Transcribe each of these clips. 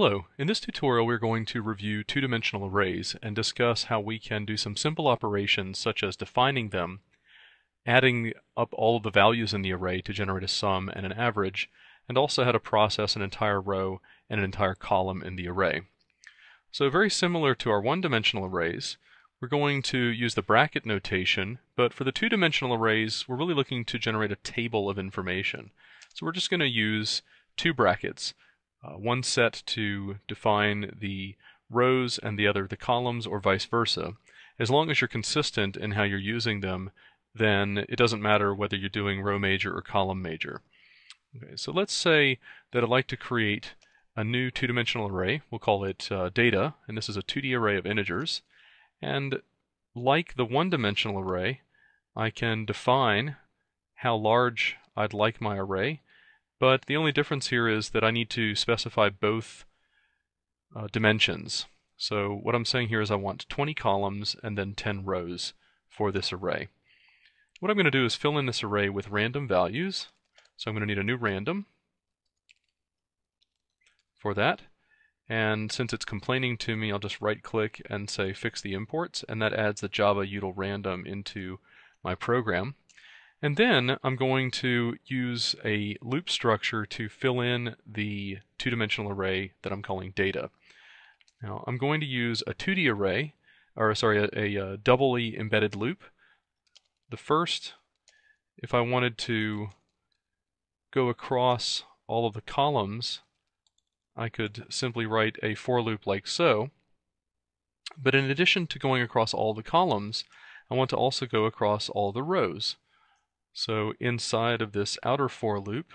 Hello, in this tutorial we're going to review two-dimensional arrays and discuss how we can do some simple operations such as defining them, adding up all of the values in the array to generate a sum and an average, and also how to process an entire row and an entire column in the array. So very similar to our one-dimensional arrays, we're going to use the bracket notation, but for the two-dimensional arrays we're really looking to generate a table of information. So we're just going to use two brackets uh, one set to define the rows and the other the columns or vice versa. As long as you're consistent in how you're using them, then it doesn't matter whether you're doing row major or column major. Okay, so let's say that I'd like to create a new two-dimensional array. We'll call it uh, data, and this is a 2D array of integers. And like the one-dimensional array, I can define how large I'd like my array but the only difference here is that I need to specify both uh, dimensions. So what I'm saying here is I want 20 columns and then 10 rows for this array. What I'm going to do is fill in this array with random values. So I'm going to need a new random for that. And since it's complaining to me, I'll just right click and say fix the imports, and that adds the Java util random into my program. And then I'm going to use a loop structure to fill in the two-dimensional array that I'm calling data. Now I'm going to use a 2D array, or sorry, a, a, uh, a doubly embedded loop. The first, if I wanted to go across all of the columns, I could simply write a for loop like so. But in addition to going across all the columns, I want to also go across all the rows. So inside of this outer for loop,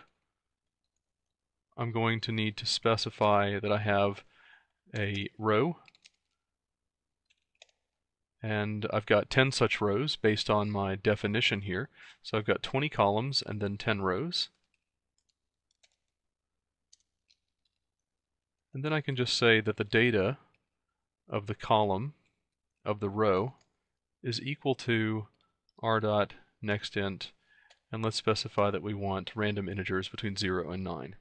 I'm going to need to specify that I have a row and I've got 10 such rows based on my definition here. So I've got 20 columns and then 10 rows. And then I can just say that the data of the column of the row is equal to r dot nextInt and let's specify that we want random integers between 0 and 9.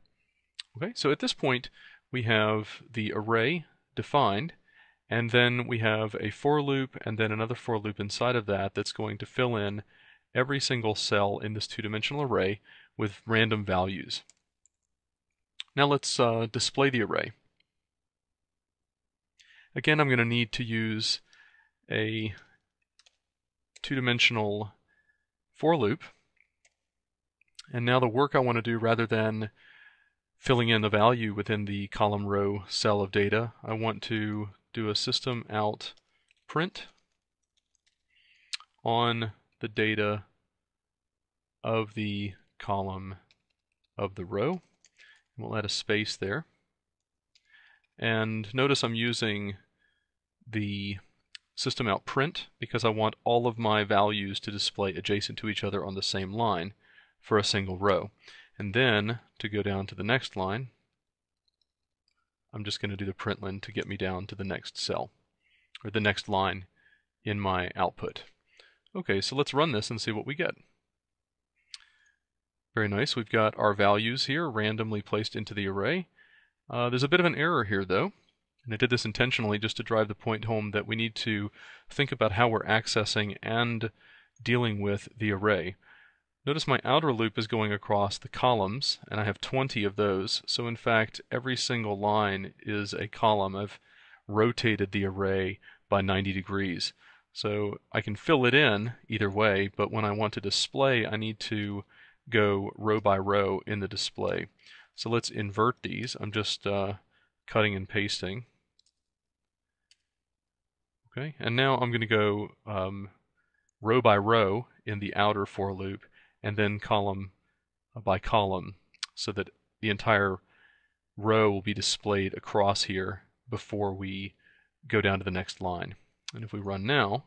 Okay, so at this point we have the array defined and then we have a for loop and then another for loop inside of that that's going to fill in every single cell in this two-dimensional array with random values. Now let's uh, display the array. Again, I'm going to need to use a two-dimensional for loop and now the work I want to do, rather than filling in the value within the column row cell of data, I want to do a system out print on the data of the column of the row. We'll add a space there. And notice I'm using the system out print because I want all of my values to display adjacent to each other on the same line for a single row. And then to go down to the next line, I'm just going to do the println to get me down to the next cell, or the next line in my output. Okay, so let's run this and see what we get. Very nice, we've got our values here randomly placed into the array. Uh, there's a bit of an error here though, and I did this intentionally just to drive the point home that we need to think about how we're accessing and dealing with the array. Notice my outer loop is going across the columns, and I have 20 of those. So in fact, every single line is a column. I've rotated the array by 90 degrees. So I can fill it in either way, but when I want to display, I need to go row by row in the display. So let's invert these. I'm just uh, cutting and pasting. Okay, and now I'm going to go um, row by row in the outer for loop and then column by column so that the entire row will be displayed across here before we go down to the next line. And if we run now,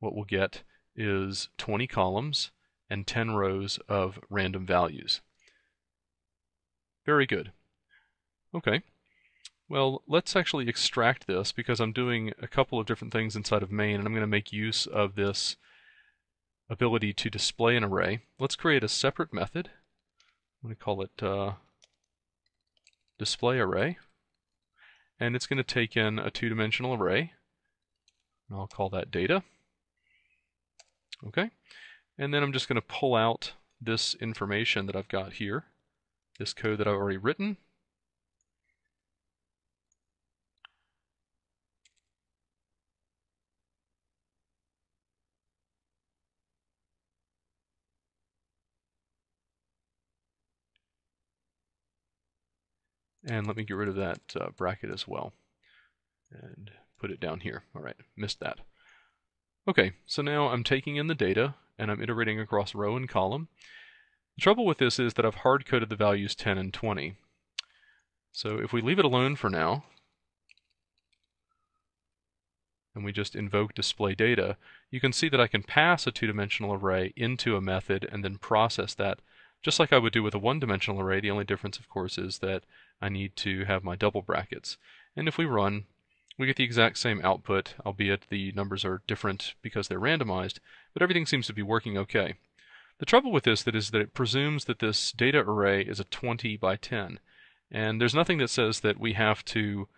what we'll get is 20 columns and 10 rows of random values. Very good. Okay. Well, let's actually extract this because I'm doing a couple of different things inside of main and I'm going to make use of this ability to display an array. Let's create a separate method. I'm going to call it uh, display array. and it's going to take in a two-dimensional array. I'll call that data. Okay, and then I'm just going to pull out this information that I've got here, this code that I've already written. And let me get rid of that uh, bracket as well and put it down here. All right, missed that. Okay, so now I'm taking in the data and I'm iterating across row and column. The trouble with this is that I've hard-coded the values 10 and 20. So if we leave it alone for now, and we just invoke display data, you can see that I can pass a two-dimensional array into a method and then process that just like I would do with a one-dimensional array. The only difference, of course, is that I need to have my double brackets. And if we run, we get the exact same output, albeit the numbers are different because they're randomized, but everything seems to be working okay. The trouble with this that is that it presumes that this data array is a 20 by 10, and there's nothing that says that we have to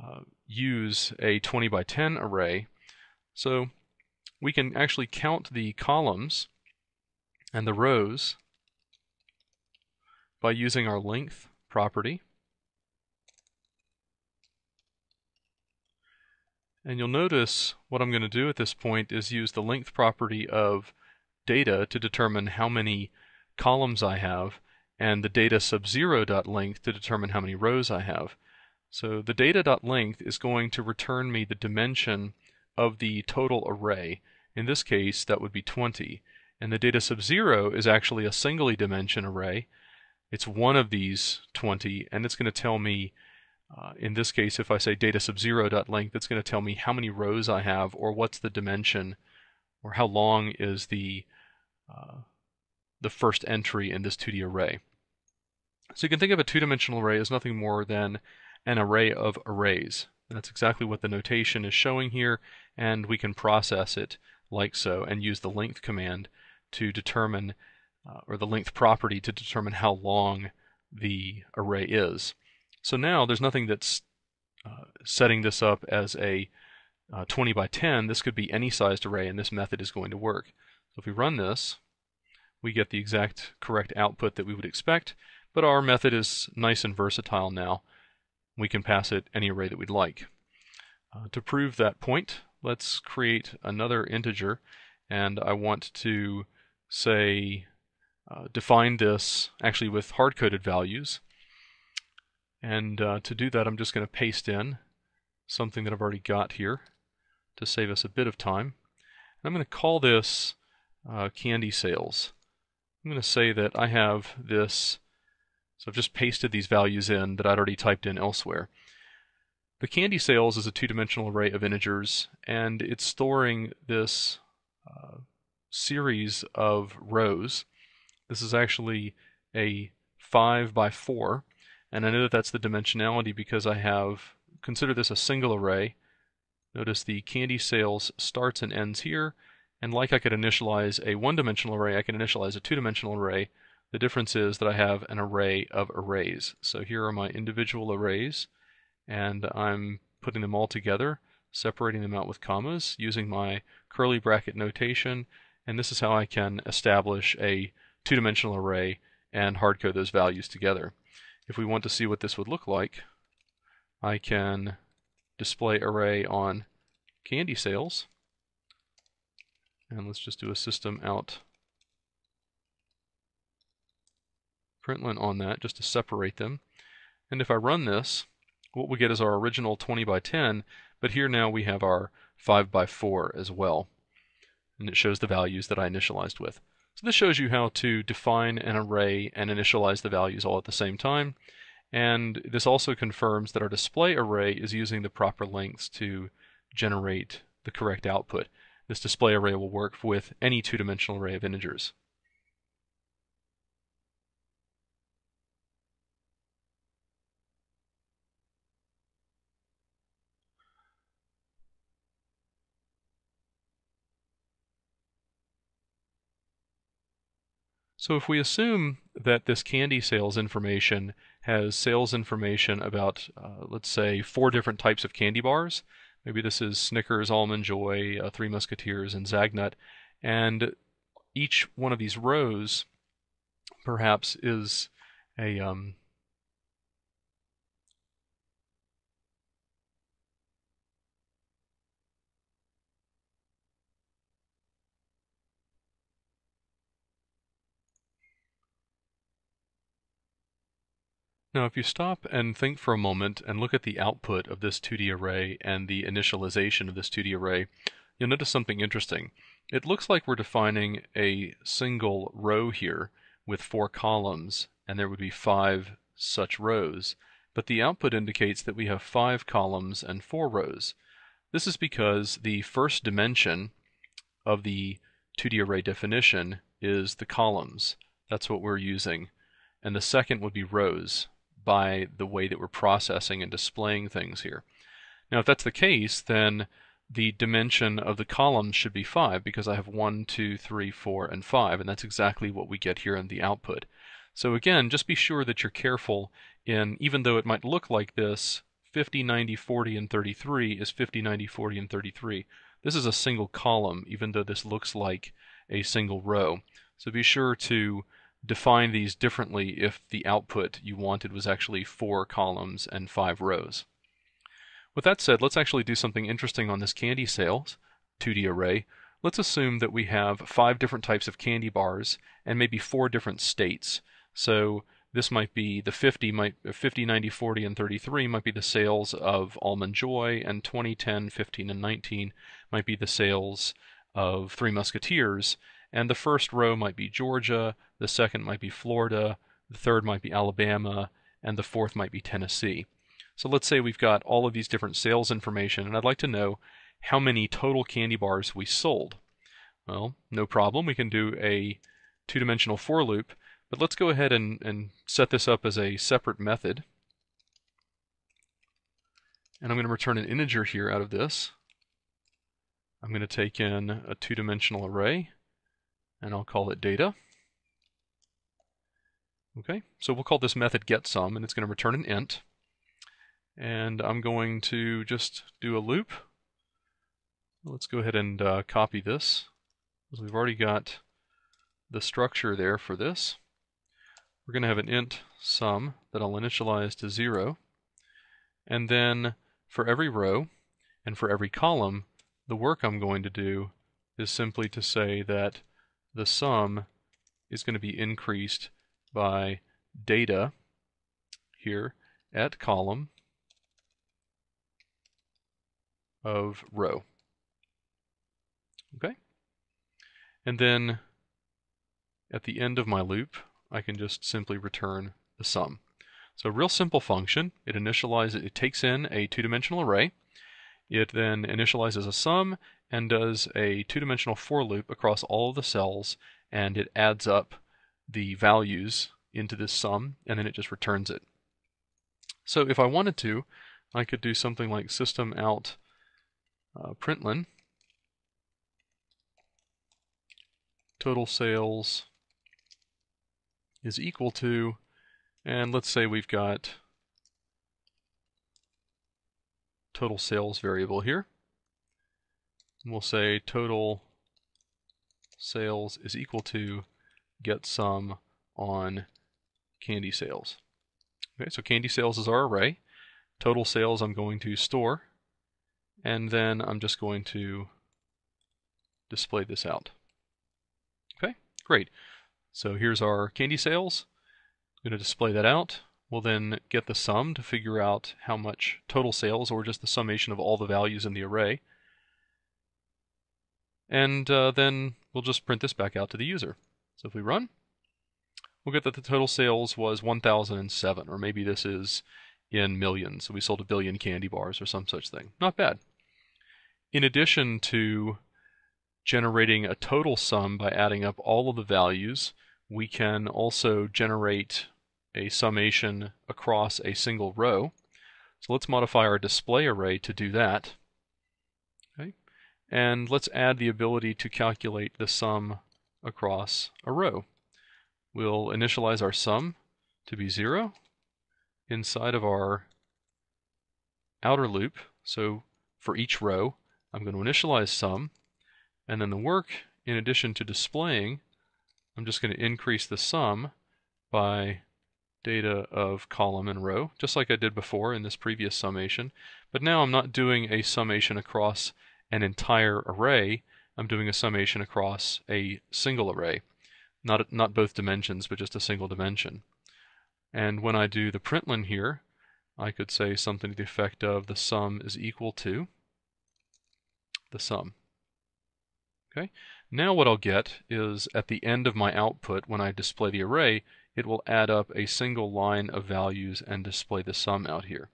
uh, use a 20 by 10 array. So we can actually count the columns and the rows by using our length property. And you'll notice what I'm going to do at this point is use the length property of data to determine how many columns I have and the data sub zero dot length to determine how many rows I have. So the data dot length is going to return me the dimension of the total array. In this case, that would be 20. And the data sub zero is actually a singly dimension array. It's one of these 20, and it's going to tell me uh, in this case, if I say data sub zero dot length, it's going to tell me how many rows I have, or what's the dimension, or how long is the uh, the first entry in this 2D array. So you can think of a two-dimensional array as nothing more than an array of arrays. That's exactly what the notation is showing here, and we can process it like so and use the length command to determine, uh, or the length property to determine how long the array is. So now there's nothing that's uh, setting this up as a uh, 20 by 10. This could be any sized array, and this method is going to work. So if we run this, we get the exact correct output that we would expect, but our method is nice and versatile now. We can pass it any array that we'd like. Uh, to prove that point, let's create another integer, and I want to say uh, define this actually with hard-coded values. And uh, to do that, I'm just going to paste in something that I've already got here to save us a bit of time. And I'm going to call this uh, candy sales. I'm going to say that I have this, so I've just pasted these values in that I'd already typed in elsewhere. The candy sales is a two-dimensional array of integers, and it's storing this uh, series of rows. This is actually a 5 by 4 and I know that that's the dimensionality because I have, consider this a single array. Notice the candy sales starts and ends here. And like I could initialize a one-dimensional array, I can initialize a two-dimensional array. The difference is that I have an array of arrays. So here are my individual arrays, and I'm putting them all together, separating them out with commas, using my curly bracket notation, and this is how I can establish a two-dimensional array and hardcode those values together. If we want to see what this would look like, I can display array on candy sales. And let's just do a system out println on that just to separate them. And if I run this, what we get is our original 20 by 10, but here now we have our 5 by 4 as well. And it shows the values that I initialized with. So this shows you how to define an array and initialize the values all at the same time. And this also confirms that our display array is using the proper lengths to generate the correct output. This display array will work with any two-dimensional array of integers. So if we assume that this candy sales information has sales information about, uh, let's say, four different types of candy bars. Maybe this is Snickers, Almond Joy, uh, Three Musketeers, and Zagnut. And each one of these rows perhaps is a um, Now if you stop and think for a moment and look at the output of this 2D array and the initialization of this 2D array, you'll notice something interesting. It looks like we're defining a single row here with four columns, and there would be five such rows, but the output indicates that we have five columns and four rows. This is because the first dimension of the 2D array definition is the columns. That's what we're using. And the second would be rows by the way that we're processing and displaying things here. Now, if that's the case, then the dimension of the columns should be 5 because I have 1, 2, 3, 4, and 5, and that's exactly what we get here in the output. So again, just be sure that you're careful in, even though it might look like this, 50, 90, 40, and 33 is 50, 90, 40, and 33. This is a single column, even though this looks like a single row. So be sure to define these differently if the output you wanted was actually four columns and five rows. With that said, let's actually do something interesting on this candy sales 2D array. Let's assume that we have five different types of candy bars and maybe four different states. So this might be the 50 might uh, 50 90 40 and 33 might be the sales of almond joy and 20 10 15 and 19 might be the sales of three musketeers and the first row might be Georgia, the second might be Florida, the third might be Alabama, and the fourth might be Tennessee. So let's say we've got all of these different sales information, and I'd like to know how many total candy bars we sold. Well, no problem. We can do a two-dimensional for loop, but let's go ahead and, and set this up as a separate method. And I'm going to return an integer here out of this. I'm going to take in a two-dimensional array and I'll call it data. Okay, so we'll call this method getSum, and it's going to return an int. And I'm going to just do a loop. Let's go ahead and uh, copy this, we've already got the structure there for this. We're going to have an int sum that I'll initialize to 0. And then for every row and for every column, the work I'm going to do is simply to say that the sum is going to be increased by data here at column of row. Okay? And then at the end of my loop, I can just simply return the sum. So a real simple function. It initializes, it takes in a two-dimensional array. It then initializes a sum and does a two-dimensional for loop across all of the cells and it adds up the values into this sum and then it just returns it. So if I wanted to, I could do something like system out uh, println total sales is equal to, and let's say we've got total sales variable here. And we'll say total sales is equal to getSum on candy sales. Okay, so candy sales is our array. Total sales I'm going to store. And then I'm just going to display this out. Okay, great. So here's our candy sales. I'm going to display that out. We'll then get the sum to figure out how much total sales, or just the summation of all the values in the array. And uh, then we'll just print this back out to the user. So if we run, we'll get that the total sales was 1,007, or maybe this is in millions. So we sold a billion candy bars or some such thing. Not bad. In addition to generating a total sum by adding up all of the values, we can also generate a summation across a single row. So let's modify our display array to do that. Okay. And let's add the ability to calculate the sum across a row. we'll initialize our sum to be 0 inside of our outer loop. So for each row, I'm going to initialize sum, and then the work, in addition to displaying, I'm just going to increase the sum by data of column and row, just like I did before in this previous summation. But now I'm not doing a summation across an entire array, I'm doing a summation across a single array. Not, not both dimensions, but just a single dimension. And when I do the println here, I could say something to the effect of the sum is equal to the sum. Okay. Now what I'll get is at the end of my output, when I display the array, it will add up a single line of values and display the sum out here.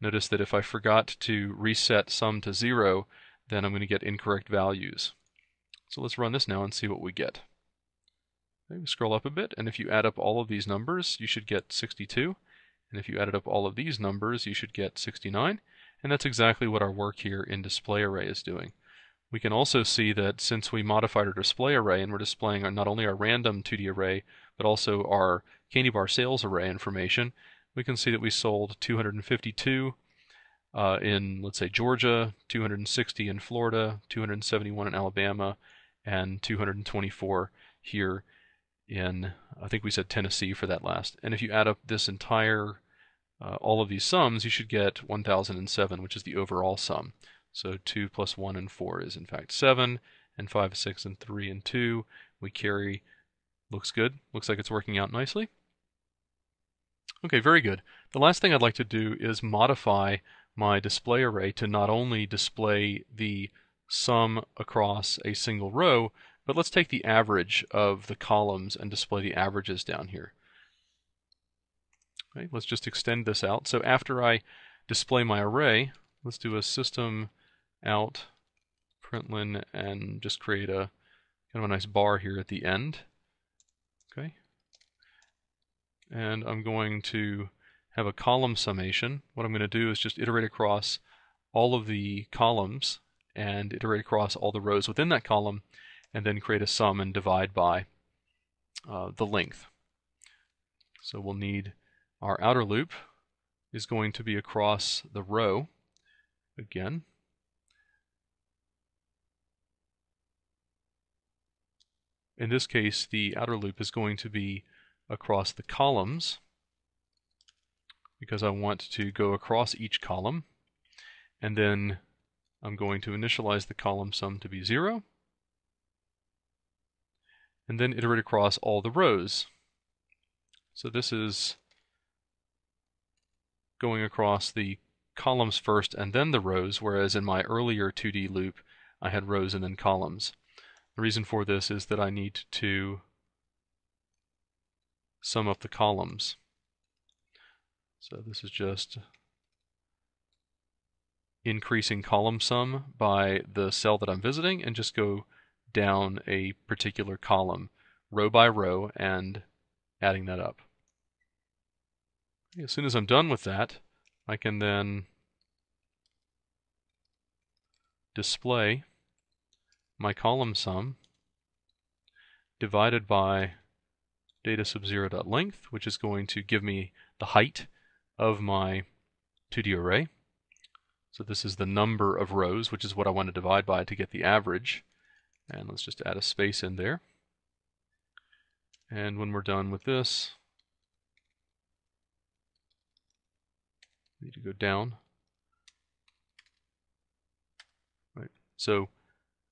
Notice that if I forgot to reset sum to zero, then I'm going to get incorrect values. So let's run this now and see what we get. Okay, we scroll up a bit, and if you add up all of these numbers, you should get 62. And if you added up all of these numbers, you should get 69. And that's exactly what our work here in display array is doing. We can also see that since we modified our display array and we're displaying our, not only our random 2D array, but also our candy bar sales array information, we can see that we sold 252 uh, in, let's say, Georgia, 260 in Florida, 271 in Alabama, and 224 here in, I think we said Tennessee for that last. And if you add up this entire, uh, all of these sums, you should get 1007, which is the overall sum. So 2 plus 1 and 4 is in fact 7, and 5, 6, and 3, and 2. We carry, looks good, looks like it's working out nicely. Okay, very good. The last thing I'd like to do is modify my display array to not only display the sum across a single row, but let's take the average of the columns and display the averages down here. Okay, let's just extend this out. So after I display my array, let's do a system out println and just create a kind of a nice bar here at the end. Okay. And I'm going to have a column summation. What I'm going to do is just iterate across all of the columns and iterate across all the rows within that column and then create a sum and divide by uh, the length. So we'll need our outer loop is going to be across the row again. In this case, the outer loop is going to be across the columns because I want to go across each column and then I'm going to initialize the column sum to be 0 and then iterate across all the rows. So this is going across the columns first and then the rows, whereas in my earlier 2D loop I had rows and then columns. The reason for this is that I need to sum up the columns. So this is just increasing column sum by the cell that I'm visiting and just go down a particular column row by row and adding that up. As soon as I'm done with that, I can then display my column sum divided by data sub 0 dot length, which is going to give me the height of my 2D array. So this is the number of rows, which is what I want to divide by to get the average. And let's just add a space in there. And when we're done with this, we need to go down. Right. So,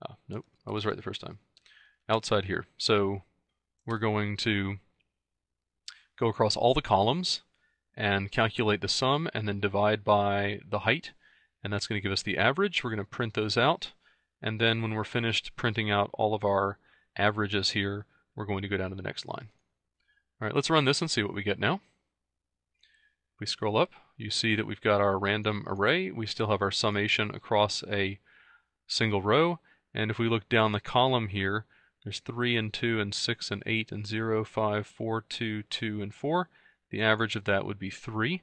uh, nope, I was right the first time. Outside here. So we're going to go across all the columns and calculate the sum and then divide by the height and that's going to give us the average. We're going to print those out and then when we're finished printing out all of our averages here we're going to go down to the next line. Alright, let's run this and see what we get now. If we scroll up, you see that we've got our random array. We still have our summation across a single row. And if we look down the column here, there's 3 and 2 and 6 and 8 and 0, 5, 4, 2, 2, and 4. The average of that would be 3.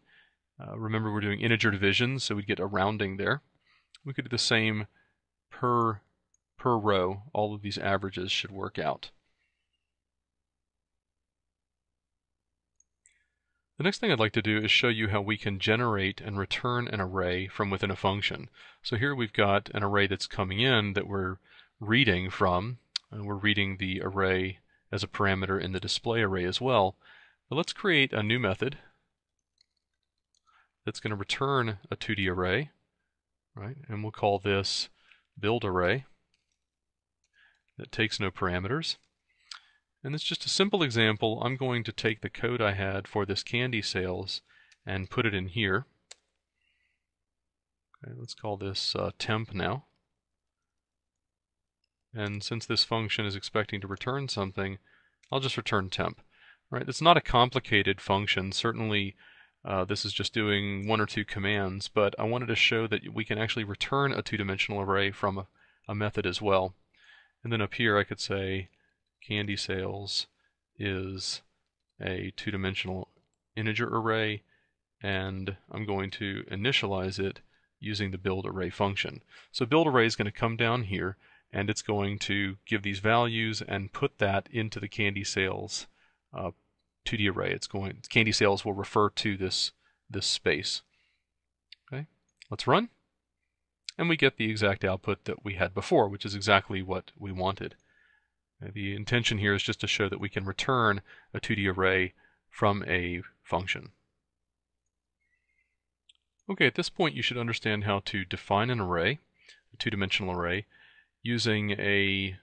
Uh, remember we're doing integer division, so we'd get a rounding there. We could do the same per, per row. All of these averages should work out. The next thing I'd like to do is show you how we can generate and return an array from within a function. So here we've got an array that's coming in that we're reading from, and we're reading the array as a parameter in the display array as well. But let's create a new method that's going to return a 2D array, right? And we'll call this build array that takes no parameters. And it's just a simple example. I'm going to take the code I had for this candy sales and put it in here. Okay, let's call this uh, temp now. And since this function is expecting to return something, I'll just return temp. Right? It's not a complicated function. Certainly, uh, this is just doing one or two commands, but I wanted to show that we can actually return a two-dimensional array from a, a method as well. And then up here I could say candy sales is a two-dimensional integer array and I'm going to initialize it using the build array function. So build array is going to come down here and it's going to give these values and put that into the candy sales uh, 2D array. It's going candy sales will refer to this this space. Okay, let's run. And we get the exact output that we had before, which is exactly what we wanted. The intention here is just to show that we can return a 2D array from a function. Okay, at this point you should understand how to define an array, a two-dimensional array, using a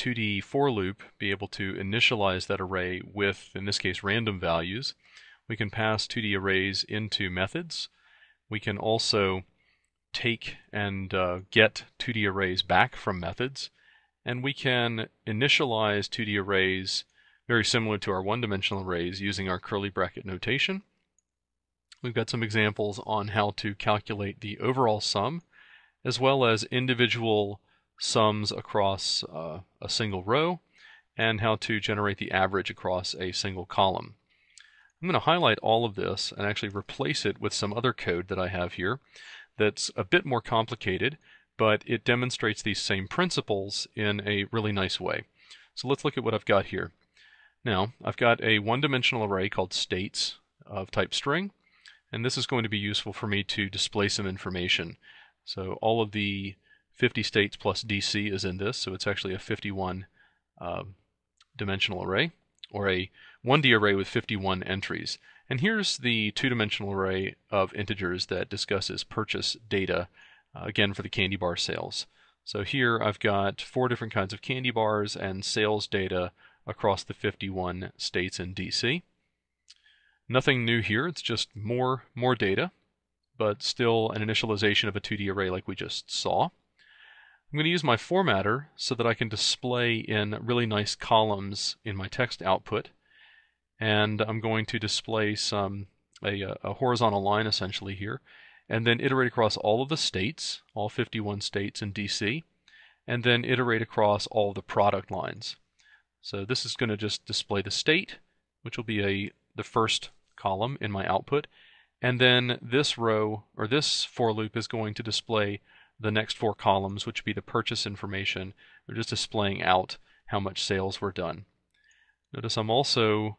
2D for loop, be able to initialize that array with, in this case, random values. We can pass 2D arrays into methods. We can also take and uh, get 2D arrays back from methods and we can initialize 2D arrays very similar to our one-dimensional arrays using our curly bracket notation. We've got some examples on how to calculate the overall sum as well as individual sums across uh, a single row and how to generate the average across a single column. I'm going to highlight all of this and actually replace it with some other code that I have here that's a bit more complicated but it demonstrates these same principles in a really nice way. So let's look at what I've got here. Now, I've got a one-dimensional array called states of type string, and this is going to be useful for me to display some information. So all of the 50 states plus DC is in this, so it's actually a 51 uh, dimensional array, or a 1D array with 51 entries. And here's the two-dimensional array of integers that discusses purchase data uh, again for the candy bar sales. So here I've got four different kinds of candy bars and sales data across the 51 states in DC. Nothing new here, it's just more, more data, but still an initialization of a 2D array like we just saw. I'm going to use my formatter so that I can display in really nice columns in my text output. And I'm going to display some a, uh, a horizontal line essentially here and then iterate across all of the states, all 51 states in DC, and then iterate across all the product lines. So this is going to just display the state, which will be a the first column in my output, and then this row, or this for loop, is going to display the next four columns, which would be the purchase information. They're just displaying out how much sales were done. Notice I'm also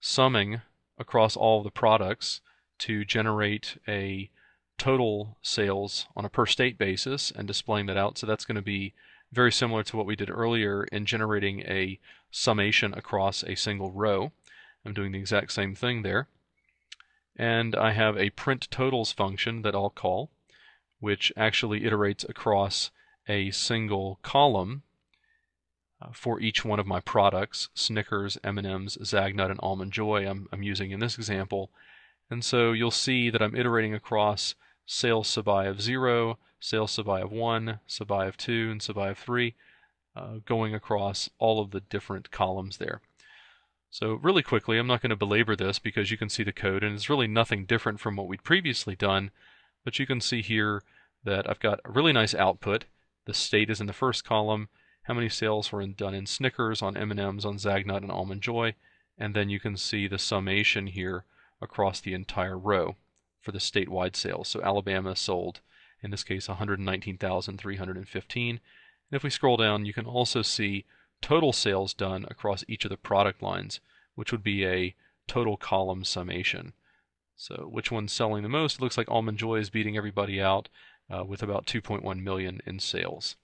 summing across all of the products to generate a total sales on a per state basis and displaying that out. So that's going to be very similar to what we did earlier in generating a summation across a single row. I'm doing the exact same thing there. And I have a print totals function that I'll call, which actually iterates across a single column uh, for each one of my products, Snickers, M&M's, Zagnut, and Almond Joy I'm, I'm using in this example. And so you'll see that I'm iterating across sales sub i of 0, sales sub i of 1, sub i of 2, and sub i of 3, uh, going across all of the different columns there. So really quickly, I'm not going to belabor this because you can see the code and it's really nothing different from what we'd previously done, but you can see here that I've got a really nice output. The state is in the first column, how many sales were in, done in Snickers, on M&M's, on Zagnut, and Almond Joy, and then you can see the summation here across the entire row for the statewide sales. So Alabama sold, in this case, 119,315. And if we scroll down, you can also see total sales done across each of the product lines, which would be a total column summation. So which one's selling the most? It looks like Almond Joy is beating everybody out uh, with about 2.1 million in sales.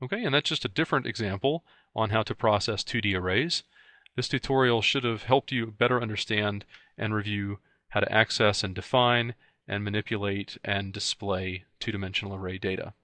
Okay, and that's just a different example on how to process 2D arrays. This tutorial should have helped you better understand and review how to access and define and manipulate and display two-dimensional array data.